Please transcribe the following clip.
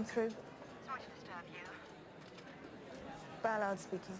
Put them through. Sorry to disturb you. Ballard speaking.